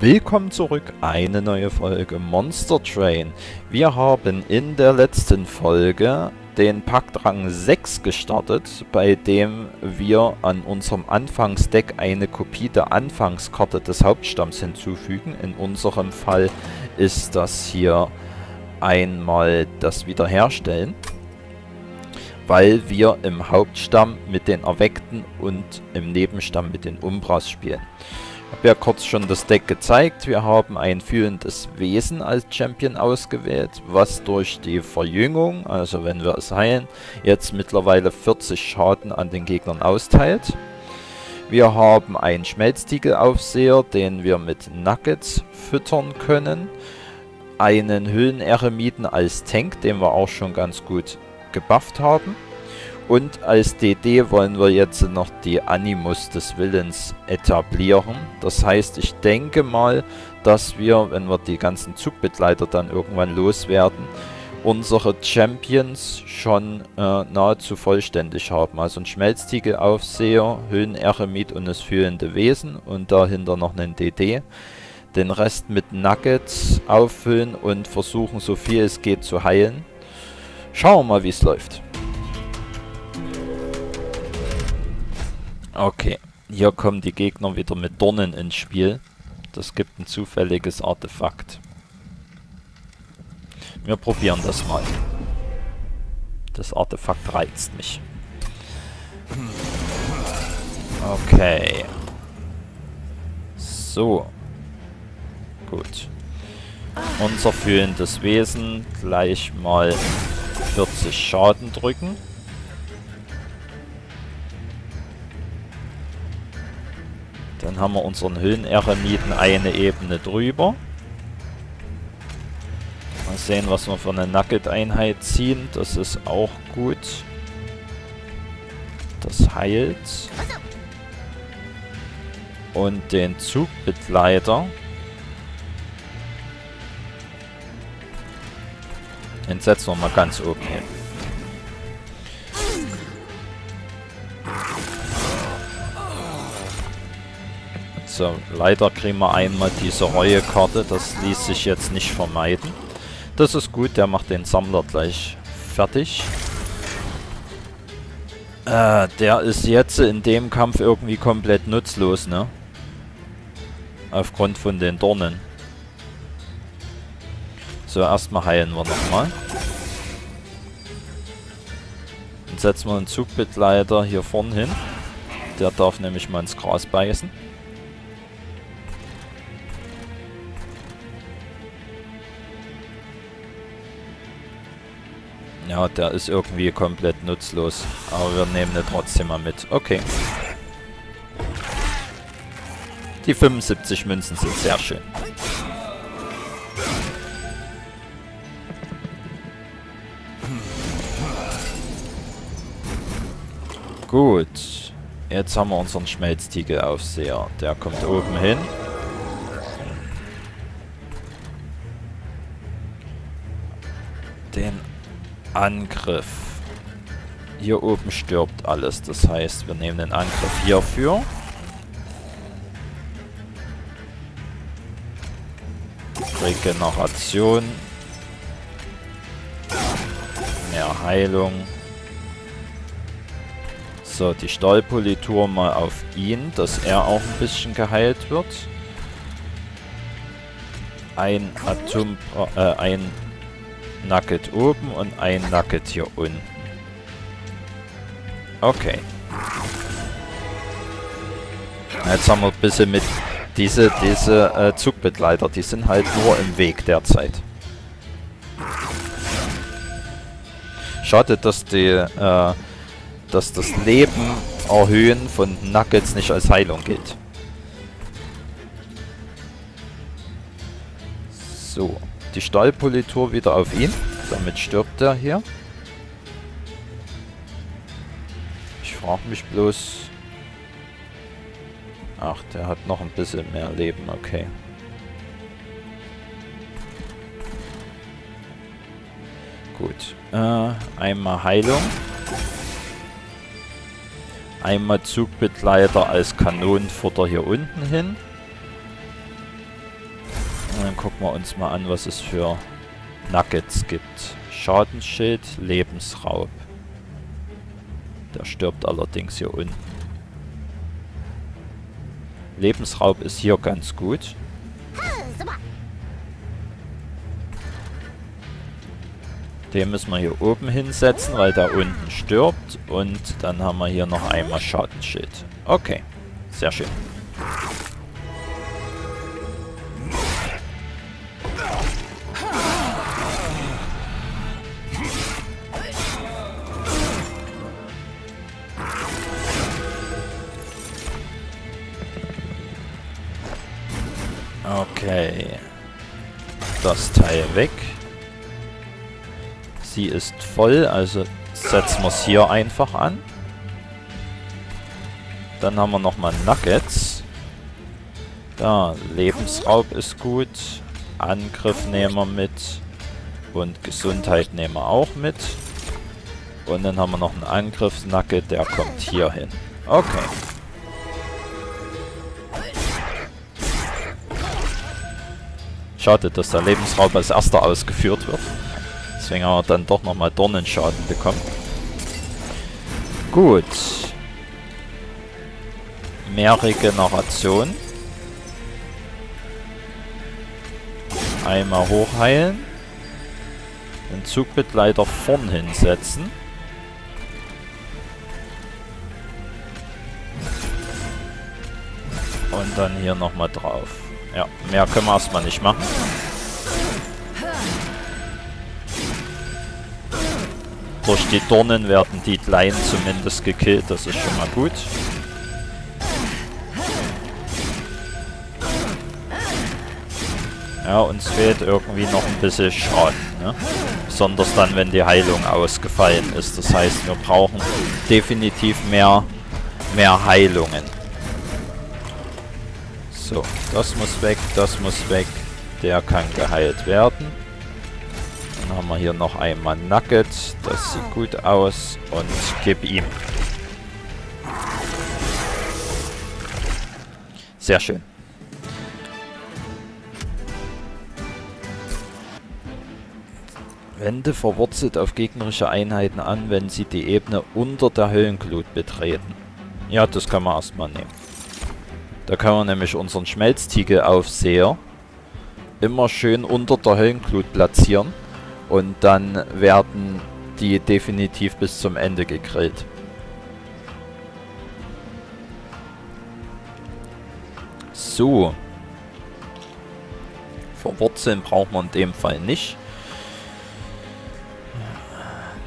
Willkommen zurück, eine neue Folge Monster Train. Wir haben in der letzten Folge den Paktrang 6 gestartet, bei dem wir an unserem Anfangsdeck eine Kopie der Anfangskarte des Hauptstamms hinzufügen. In unserem Fall ist das hier einmal das Wiederherstellen, weil wir im Hauptstamm mit den Erweckten und im Nebenstamm mit den Umbras spielen. Habe ja kurz schon das Deck gezeigt. Wir haben ein fühlendes Wesen als Champion ausgewählt, was durch die Verjüngung, also wenn wir es heilen, jetzt mittlerweile 40 Schaden an den Gegnern austeilt. Wir haben einen Schmelztiegelaufseher, den wir mit Nuggets füttern können. Einen Höhleneremiten als Tank, den wir auch schon ganz gut gebufft haben. Und als DD wollen wir jetzt noch die Animus des Willens etablieren. Das heißt, ich denke mal, dass wir, wenn wir die ganzen Zugbegleiter dann irgendwann loswerden, unsere Champions schon äh, nahezu vollständig haben. Also ein Schmelztiegelaufseher, Höhleneremit und das fühlende Wesen und dahinter noch einen DD. Den Rest mit Nuggets auffüllen und versuchen so viel es geht zu heilen. Schauen wir mal wie es läuft. Okay, hier kommen die Gegner wieder mit Dornen ins Spiel. Das gibt ein zufälliges Artefakt. Wir probieren das mal. Das Artefakt reizt mich. Okay. So. Gut. Unser fühlendes Wesen gleich mal 40 Schaden drücken. Dann haben wir unseren Höhleneremiten eine Ebene drüber. Mal sehen, was wir für eine Nugget-Einheit ziehen. Das ist auch gut. Das heilt. Und den Zugbegleiter. Den setzen wir mal ganz oben hin. So, leider kriegen wir einmal diese Reue-Karte. Das ließ sich jetzt nicht vermeiden. Das ist gut, der macht den Sammler gleich fertig. Äh, der ist jetzt in dem Kampf irgendwie komplett nutzlos, ne? Aufgrund von den Dornen. So, erstmal heilen wir nochmal. Dann setzen wir einen Zugbegleiter hier vorne hin. Der darf nämlich mal ins Gras beißen. Ja, der ist irgendwie komplett nutzlos. Aber wir nehmen ihn trotzdem mal mit. Okay. Die 75 Münzen sind sehr schön. Gut. Jetzt haben wir unseren Schmelztiegelaufseher. Der kommt oben hin. Angriff. Hier oben stirbt alles. Das heißt, wir nehmen den Angriff hierfür. Regeneration. Mehr Heilung. So, die Stahlpolitur mal auf ihn, dass er auch ein bisschen geheilt wird. Ein Atom... Äh, ein Nugget oben und ein Nugget hier unten. Okay. Jetzt haben wir ein bisschen mit diese, diese äh, Zugbegleiter, die sind halt nur im Weg derzeit. Schade, dass die, äh, dass das Leben erhöhen von Nuggets nicht als Heilung gilt. So die Stahlpolitur wieder auf ihn. Damit stirbt er hier. Ich frage mich bloß... Ach, der hat noch ein bisschen mehr Leben, okay. Gut. Äh, einmal Heilung. Einmal Zugbegleiter als Kanonenfutter hier unten hin. Gucken wir uns mal an, was es für Nuggets gibt. Schadensschild, Lebensraub. Der stirbt allerdings hier unten. Lebensraub ist hier ganz gut. Den müssen wir hier oben hinsetzen, weil der unten stirbt. Und dann haben wir hier noch einmal Schadensschild. Okay, sehr schön. Voll, also setzen wir es hier einfach an. Dann haben wir nochmal Nuggets. Da, Lebensraub ist gut. Angriff nehmen wir mit. Und Gesundheit nehmen wir auch mit. Und dann haben wir noch einen Angriffsnugget, der kommt hier hin. Okay. Schade, dass der Lebensraub als erster ausgeführt wird. Wir dann doch nochmal Dornenschaden bekommen. Gut. Mehr Regeneration. Einmal hochheilen. Den Zugbegleiter vorn hinsetzen. Und dann hier nochmal drauf. Ja, mehr können wir erstmal nicht machen. Durch die Dornen werden die Kleinen zumindest gekillt, das ist schon mal gut. Ja, uns fehlt irgendwie noch ein bisschen Schaden. Ne? Besonders dann, wenn die Heilung ausgefallen ist. Das heißt, wir brauchen definitiv mehr, mehr Heilungen. So, das muss weg, das muss weg. Der kann geheilt werden. Haben wir hier noch einmal Nugget. Das sieht gut aus. Und gib ihm. Sehr schön. Wende verwurzelt auf gegnerische Einheiten an, wenn sie die Ebene unter der Höllenglut betreten. Ja, das kann man erstmal nehmen. Da können wir nämlich unseren Schmelztiegelaufseher immer schön unter der Höllenglut platzieren. Und dann werden die definitiv bis zum Ende gegrillt. So. Verwurzeln braucht man in dem Fall nicht.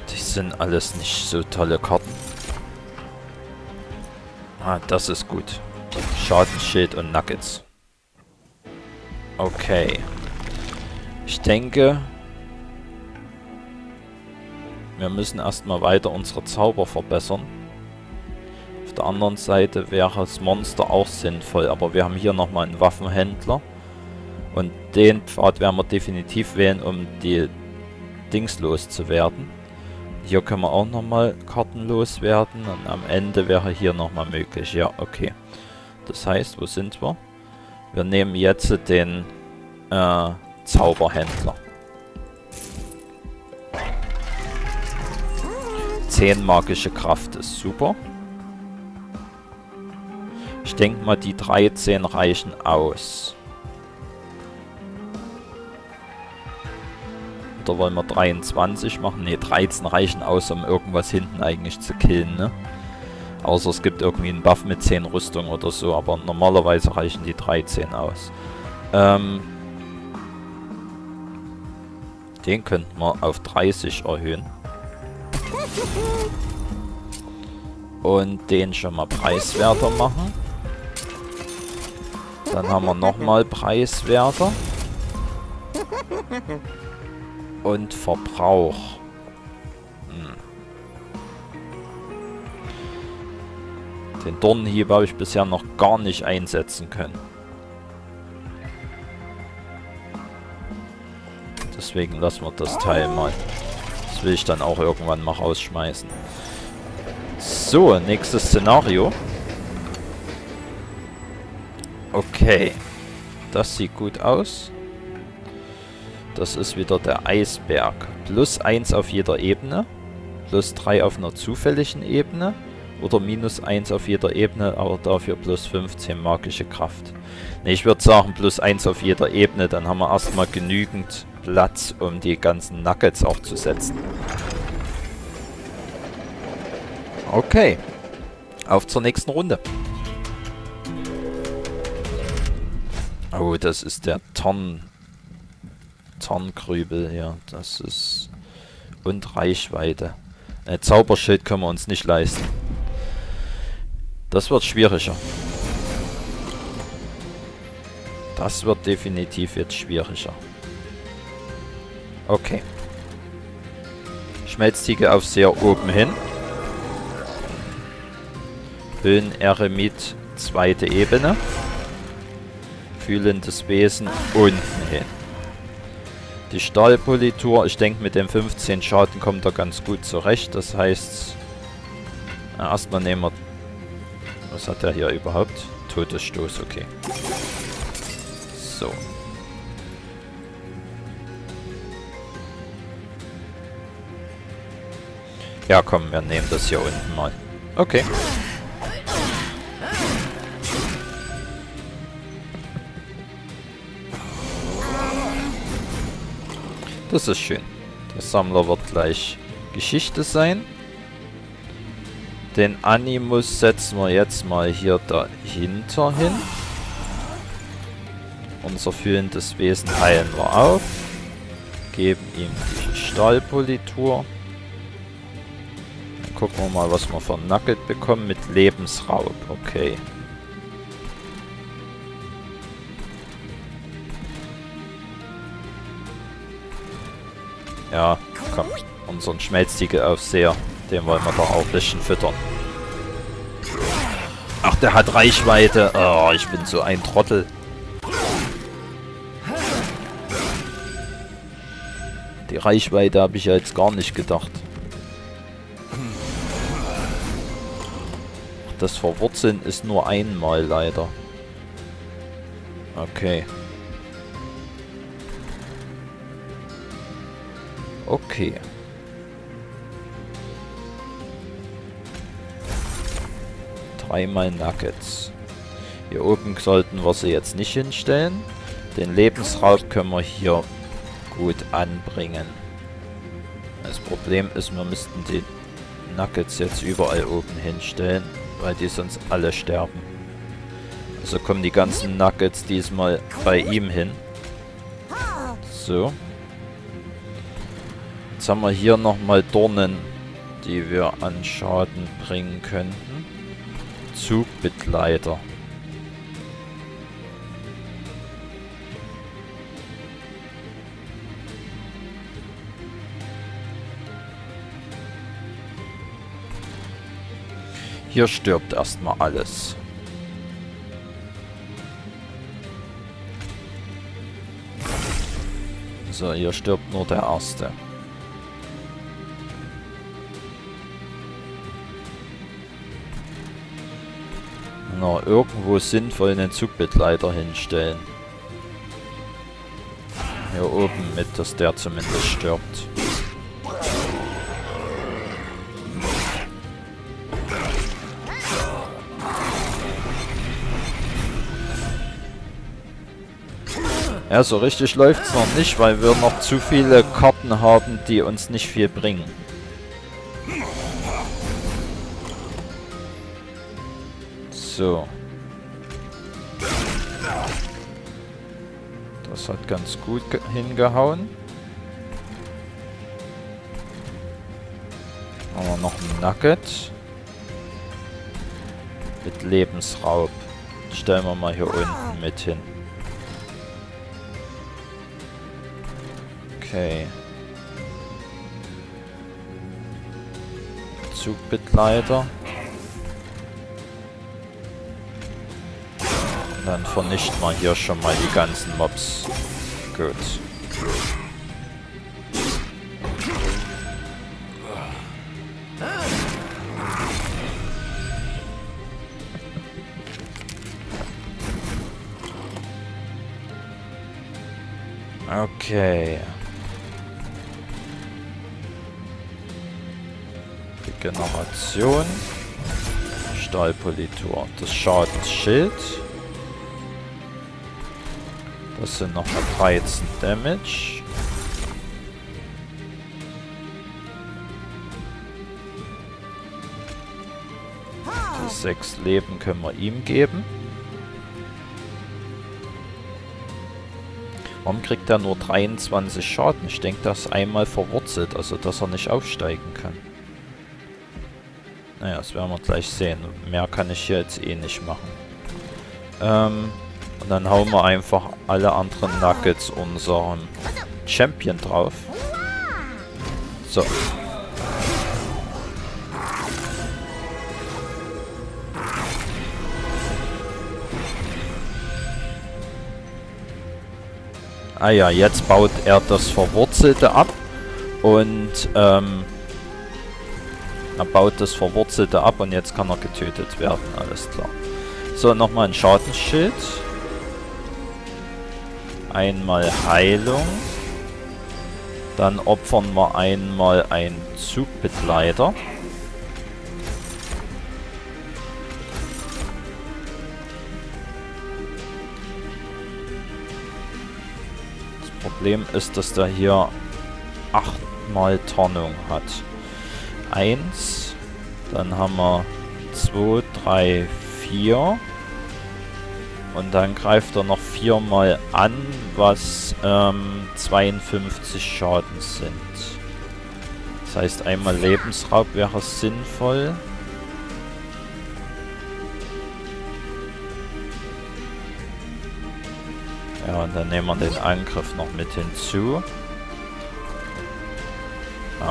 Die sind alles nicht so tolle Karten. Ah, das ist gut. Schadensschild und Nuggets. Okay. Ich denke, wir müssen erstmal weiter unsere Zauber verbessern. Auf der anderen Seite wäre das Monster auch sinnvoll, aber wir haben hier nochmal einen Waffenhändler. Und den Pfad werden wir definitiv wählen, um die Dings loszuwerden. Hier können wir auch nochmal Karten loswerden und am Ende wäre hier nochmal möglich. Ja, okay. Das heißt, wo sind wir? Wir nehmen jetzt den äh, Zauberhändler. 10 magische Kraft ist super. Ich denke mal, die 13 reichen aus. Oder wollen wir 23 machen? Ne, 13 reichen aus, um irgendwas hinten eigentlich zu killen, ne? Außer es gibt irgendwie einen Buff mit 10 Rüstung oder so, aber normalerweise reichen die 13 aus. Ähm, den könnten wir auf 30 erhöhen. Und den schon mal preiswerter machen. Dann haben wir nochmal preiswerter. Und Verbrauch. Hm. Den Dornenhieb habe ich bisher noch gar nicht einsetzen können. Deswegen lassen wir das Teil mal will ich dann auch irgendwann mal rausschmeißen. So, nächstes Szenario. Okay. Das sieht gut aus. Das ist wieder der Eisberg. Plus 1 auf jeder Ebene. Plus 3 auf einer zufälligen Ebene. Oder minus 1 auf jeder Ebene, aber dafür plus 15 magische Kraft. Ne, ich würde sagen plus 1 auf jeder Ebene. Dann haben wir erstmal genügend Platz, um die ganzen Nuggets aufzusetzen. Okay. Auf zur nächsten Runde. Oh, das ist der Tarn... Tarngrübel hier. Das ist... Und Reichweite. Ein Zauberschild können wir uns nicht leisten. Das wird schwieriger. Das wird definitiv jetzt schwieriger. Okay. Schmelztiege auf sehr oben hin. Höhleneremit, zweite Ebene. Fühlendes Wesen unten hin. Die Stahlpolitur, ich denke mit dem 15 Schaden kommt er ganz gut zurecht. Das heißt, erstmal nehmen wir... Was hat er hier überhaupt? Todesstoß, okay. So. Ja, komm, wir nehmen das hier unten mal. Okay. Das ist schön. Der Sammler wird gleich Geschichte sein. Den Animus setzen wir jetzt mal hier dahinter hin. Unser fühlendes Wesen heilen wir auf. Geben ihm die Stahlpolitur. Gucken wir mal, was wir von Nugget bekommen mit Lebensraub. Okay. Ja, komm. Unseren Schmelztiegelaufseher. Den wollen wir doch auch ein bisschen füttern. Ach, der hat Reichweite. Oh, ich bin so ein Trottel. Die Reichweite habe ich ja jetzt gar nicht gedacht. Das Verwurzeln ist nur einmal leider. Okay. Okay. Dreimal Nuggets. Hier oben sollten wir sie jetzt nicht hinstellen. Den Lebensraub können wir hier gut anbringen. Das Problem ist, wir müssten die Nuggets jetzt überall oben hinstellen, weil die sonst alle sterben. Also kommen die ganzen Nuggets diesmal bei ihm hin. So. Jetzt haben wir hier nochmal Dornen, die wir an Schaden bringen könnten. Zugbegleiter. Hier stirbt erstmal alles. So, hier stirbt nur der Erste. Na, irgendwo sinnvoll einen Zugbegleiter hinstellen. Hier oben mit, dass der zumindest stirbt. Ja, so richtig läuft es noch nicht, weil wir noch zu viele Karten haben, die uns nicht viel bringen. So. Das hat ganz gut hingehauen. Haben wir noch ein Nugget. Mit Lebensraub. Stellen wir mal hier unten mit hin. Okay. Zugbegleiter. Dann vernichten wir hier schon mal die ganzen Mobs. Gut. Okay. Regeneration. Stahlpolitur. Das Schadensschild. Das sind nochmal 13 Damage. Die 6 Leben können wir ihm geben. Warum kriegt er nur 23 Schaden? Ich denke, das einmal verwurzelt, also dass er nicht aufsteigen kann. Naja, das werden wir gleich sehen. Mehr kann ich hier jetzt eh nicht machen. Ähm, und dann hauen wir einfach alle anderen Nuggets unserem Champion drauf. So. Ah ja, jetzt baut er das Verwurzelte ab. Und, ähm, er baut das Verwurzelte ab und jetzt kann er getötet werden. Alles klar. So, nochmal ein Schadensschild. Einmal Heilung. Dann opfern wir einmal einen Zugbegleiter. Problem ist, dass der hier achtmal Tarnung hat. Eins, dann haben wir zwei, drei, vier. Und dann greift er noch viermal an, was ähm, 52 Schaden sind. Das heißt, einmal Lebensraub wäre sinnvoll. Ja, und dann nehmen wir den Angriff noch mit hinzu.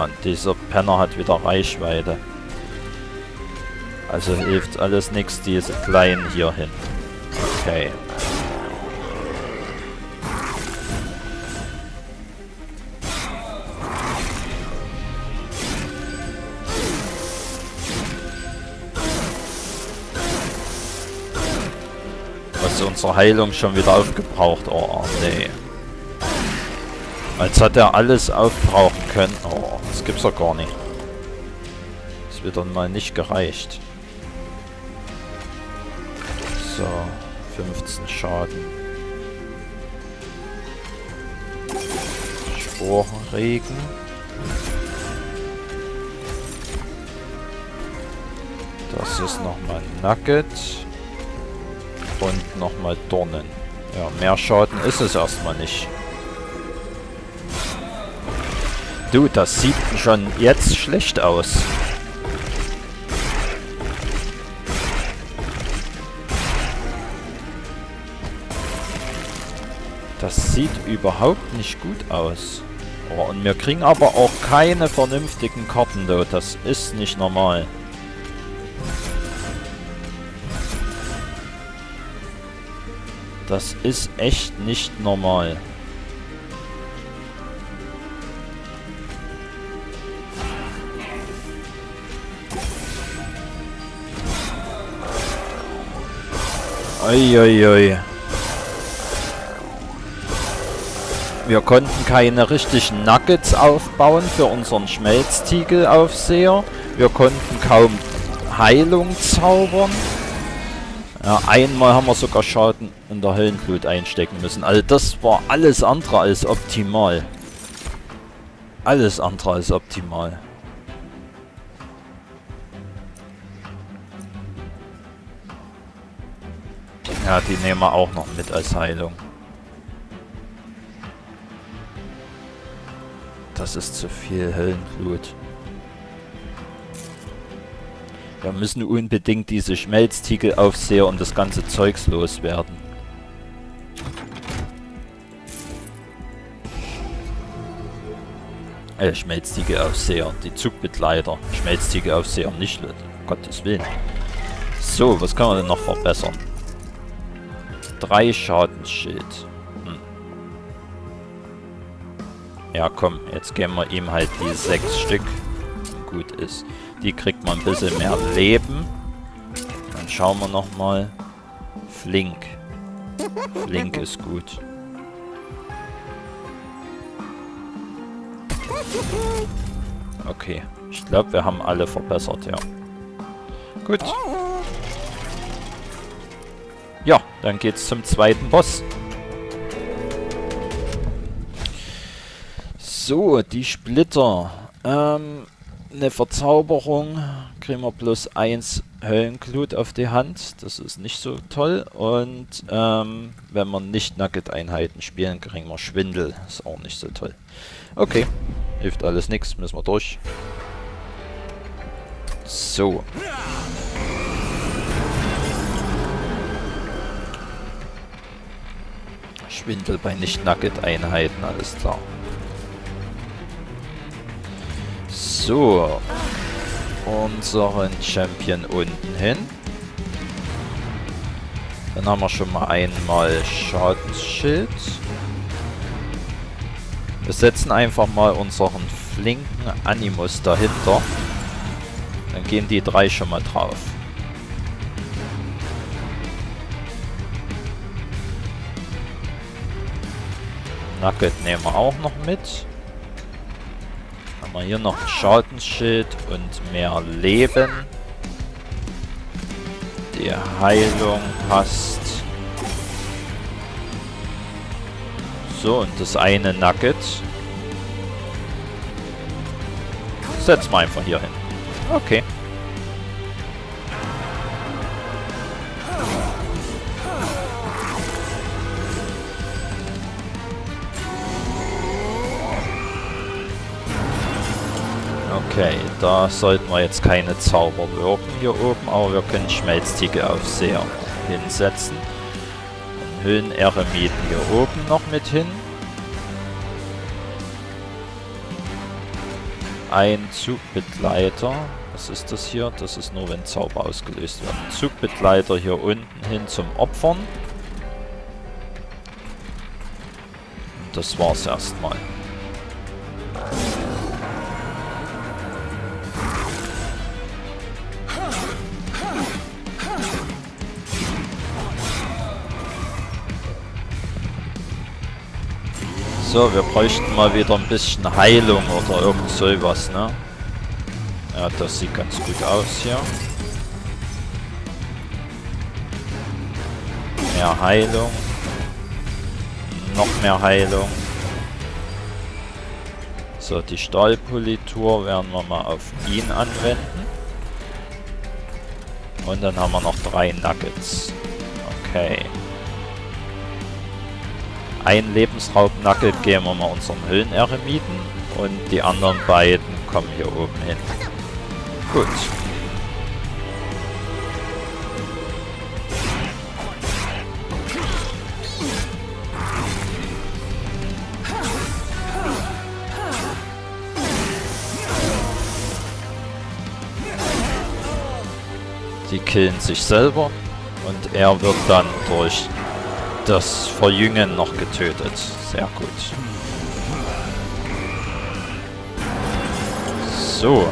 Und dieser Penner hat wieder Reichweite. Also hilft alles nichts, diese kleinen hier hin. Okay. unsere Heilung schon wieder aufgebraucht. Oh, nee. Als hat er alles aufbrauchen können. Oh, das gibt's doch gar nicht. Das wird dann mal nicht gereicht. So, 15 Schaden. Sporenregen. Das ist nochmal Nugget. Und nochmal Dornen. Ja, mehr Schaden ist es erstmal nicht. Du, das sieht schon jetzt schlecht aus. Das sieht überhaupt nicht gut aus. Oh, und wir kriegen aber auch keine vernünftigen Karten, da. Das ist nicht normal. Das ist echt nicht normal. Uiuiui. Wir konnten keine richtigen Nuggets aufbauen für unseren Schmelztiegelaufseher. Wir konnten kaum Heilung zaubern. Ja, einmal haben wir sogar Schaden in der Höllenflut einstecken müssen. Also das war alles andere als optimal. Alles andere als optimal. Ja, die nehmen wir auch noch mit als Heilung. Das ist zu viel Höllenflut. Wir müssen unbedingt diese Schmelztiegelaufseher und das ganze Zeugs loswerden. Äh, Schmelztiegelaufseher, die Zugbegleiter. Schmelztiegelaufseher, nicht, um Gottes Willen. So, was kann man denn noch verbessern? Drei Schadensschild. Hm. Ja, komm, jetzt geben wir ihm halt die sechs Stück. Gut ist. Die kriegt man ein bisschen mehr Leben. Dann schauen wir nochmal. Flink. Flink ist gut. Okay. Ich glaube, wir haben alle verbessert, ja. Gut. Dann geht's zum zweiten Boss. So, die Splitter. Ähm, eine Verzauberung. Kriegen wir plus 1 Höllenglut auf die Hand. Das ist nicht so toll. Und ähm, wenn wir nicht Nugget-Einheiten spielen, kriegen wir Schwindel. Ist auch nicht so toll. Okay. Hilft alles nichts. Müssen wir durch. So. Schwindel bei Nicht-Nugget-Einheiten, alles klar. So. Unseren Champion unten hin. Dann haben wir schon mal einmal Schadensschild. Wir setzen einfach mal unseren flinken Animus dahinter. Dann gehen die drei schon mal drauf. Nugget nehmen wir auch noch mit. Haben wir hier noch ein Schadensschild und mehr Leben. Die Heilung passt. So, und das eine Nugget setzen wir einfach hier hin. Okay. Okay, da sollten wir jetzt keine Zauber wirken hier oben, aber wir können Schmelztiegel auf Seher hinsetzen. Dann Höhleneremiten hier oben noch mit hin. Ein Zugbegleiter. Was ist das hier? Das ist nur, wenn Zauber ausgelöst werden. Zugbegleiter hier unten hin zum Opfern. Und das war's erstmal. So, wir bräuchten mal wieder ein bisschen Heilung oder irgend sowas, ne? Ja, das sieht ganz gut aus hier. Mehr Heilung. Noch mehr Heilung. So, die Stahlpolitur werden wir mal auf ihn anwenden. Und dann haben wir noch drei Nuggets. Okay. Ein Lebensraubnackel geben wir mal unseren Höhleneremiten und die anderen beiden kommen hier oben hin. Gut. Die killen sich selber und er wird dann durch das Verjüngen noch getötet. Sehr gut. So.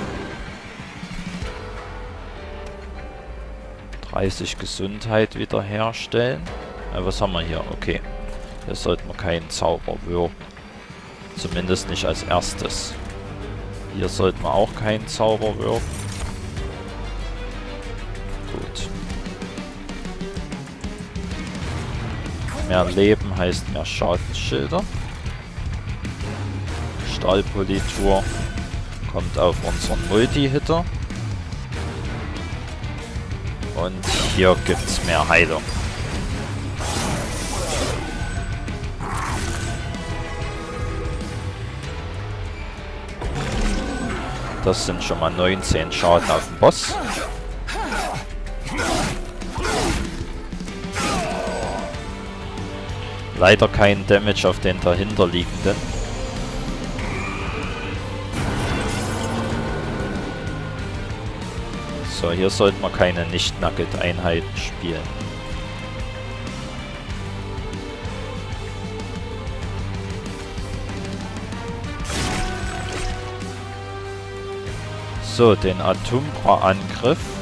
30 Gesundheit wiederherstellen. Ja, was haben wir hier? Okay. Hier sollten wir keinen Zauber wirken. Zumindest nicht als erstes. Hier sollten wir auch keinen Zauber wirken. Mehr Leben heißt mehr Schadensschilder. Stahlpolitur kommt auf unseren Multi-Hitter. Und hier gibt es mehr Heilung. Das sind schon mal 19 Schaden auf dem Boss. Leider kein Damage auf den dahinterliegenden. So, hier sollten wir keine Nicht-Nugget-Einheiten spielen. So, den Atumbra-Angriff.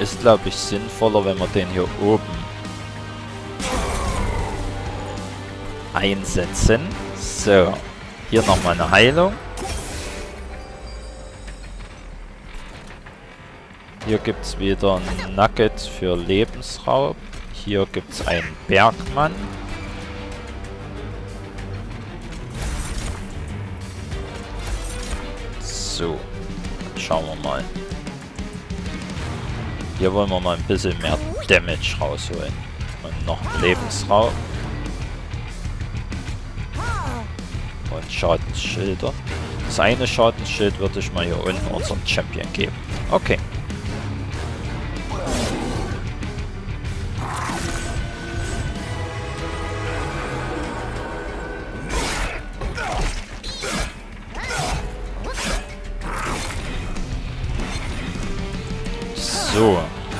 Ist, glaube ich, sinnvoller, wenn wir den hier oben einsetzen. So, hier nochmal eine Heilung. Hier gibt es wieder ein Nugget für Lebensraub. Hier gibt es einen Bergmann. So, schauen wir mal. Hier wollen wir mal ein bisschen mehr Damage rausholen. Und noch ein Lebensraum. Und Schadensschilder. Das eine Schadensschild würde ich mal hier unten unserem Champion geben. Okay.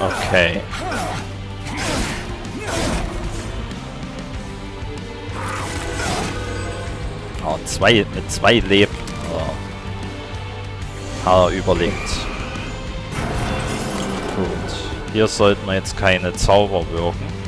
Okay. Oh, zwei, mit zwei Leben. Oh. Hat er überlebt. Gut. Hier sollten wir jetzt keine Zauber wirken.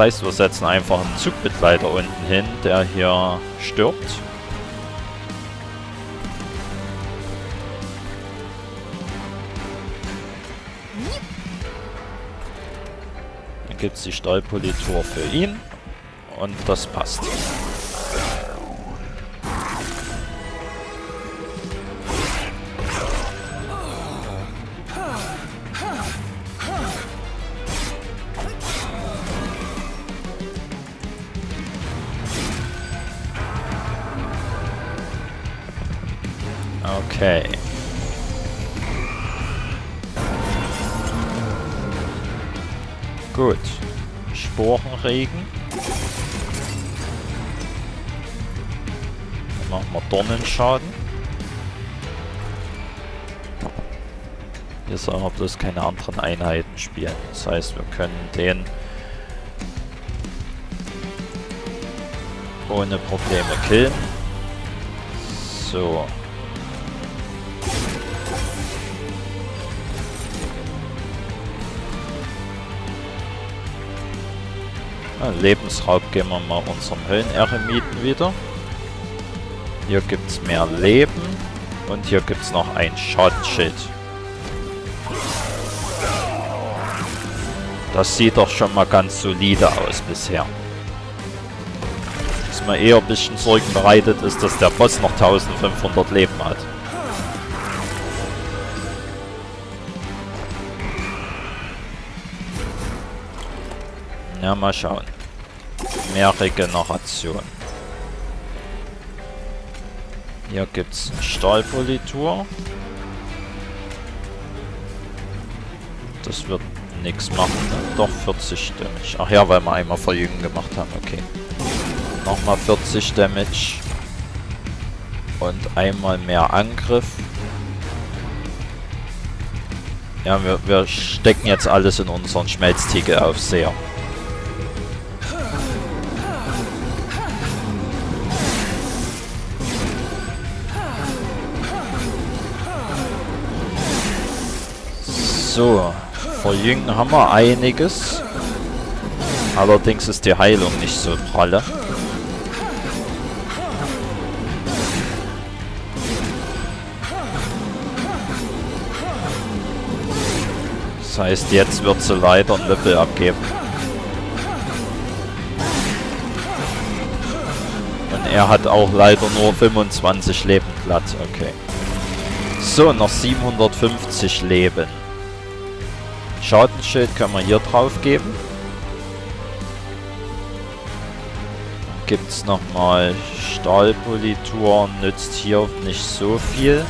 Heißt, wir setzen einfach einen Zugbegleiter unten hin, der hier stirbt. Dann gibt es die Stallpolitur für ihn. Und das passt. Okay. Gut. Sporenregen. Dann machen wir Dornenschaden. Hier sollen wir bloß keine anderen Einheiten spielen. Das heißt, wir können den ohne Probleme killen. So. Lebensraub geben wir mal unserem Hölleneremiten wieder. Hier gibt es mehr Leben. Und hier gibt es noch ein Schadensschild. Das sieht doch schon mal ganz solide aus bisher. Was mir eher ein bisschen Sorgen bereitet, ist, dass der Boss noch 1500 Leben hat. Ja, mal schauen. Mehr Regeneration. Hier gibt es Stahlpolitur. Das wird nichts machen. Ne? Doch 40 Damage. Ach ja, weil wir einmal Verjüngen gemacht haben. Okay. Nochmal 40 Damage. Und einmal mehr Angriff. Ja, wir, wir stecken jetzt alles in unseren Schmelztiegelaufseher. So, verjüngen haben wir einiges. Allerdings ist die Heilung nicht so pralle. Das heißt, jetzt wird sie leider ein Level abgeben. Und er hat auch leider nur 25 Leben glatt. Okay. So, noch 750 Leben. Schadensschild können wir hier drauf geben. Gibt es nochmal Stahlpolitur, nützt hier nicht so viel.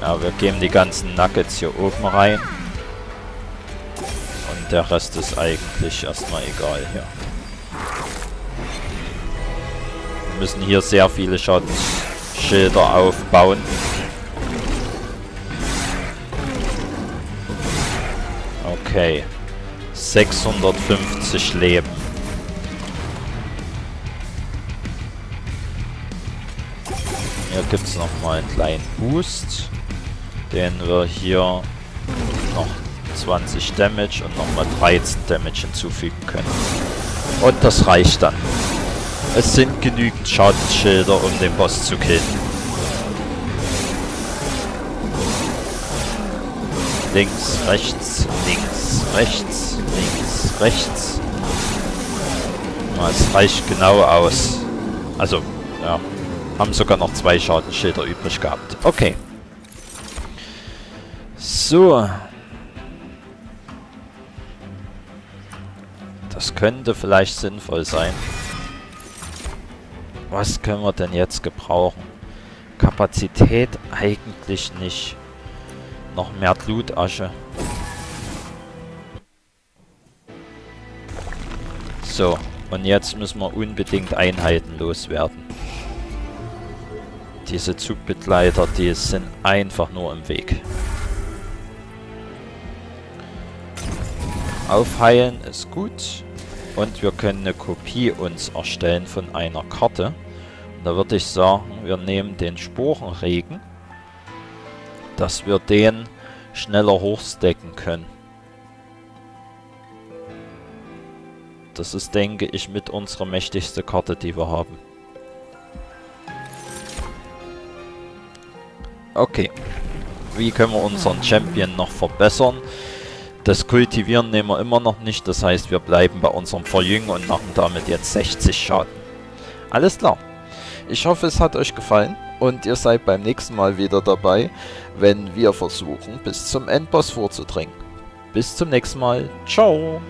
Ja, wir geben die ganzen Nuggets hier oben rein. Und der Rest ist eigentlich erstmal egal hier. Wir müssen hier sehr viele Schadensschilder aufbauen. Okay. 650 Leben. Hier gibt es nochmal einen kleinen Boost, den wir hier noch 20 Damage und nochmal 13 Damage hinzufügen können. Und das reicht dann. Es sind genügend Schadensschilder, um den Boss zu killen. Links, rechts, links, rechts, links, rechts. Es reicht genau aus. Also, ja. Haben sogar noch zwei Schadensschilder übrig gehabt. Okay. So. Das könnte vielleicht sinnvoll sein. Was können wir denn jetzt gebrauchen? Kapazität eigentlich nicht. Noch mehr Blutasche. So, und jetzt müssen wir unbedingt Einheiten loswerden. Diese Zugbegleiter, die sind einfach nur im Weg. Aufheilen ist gut. Und wir können eine Kopie uns erstellen von einer Karte. Da würde ich sagen, wir nehmen den Sporenregen, dass wir den schneller hochstecken können. Das ist, denke ich, mit unserer mächtigste Karte, die wir haben. Okay. Wie können wir unseren Champion noch verbessern? Das Kultivieren nehmen wir immer noch nicht. Das heißt, wir bleiben bei unserem Verjüngen und machen damit jetzt 60 Schaden. Alles klar. Ich hoffe, es hat euch gefallen und ihr seid beim nächsten Mal wieder dabei, wenn wir versuchen, bis zum Endboss vorzudringen. Bis zum nächsten Mal. Ciao.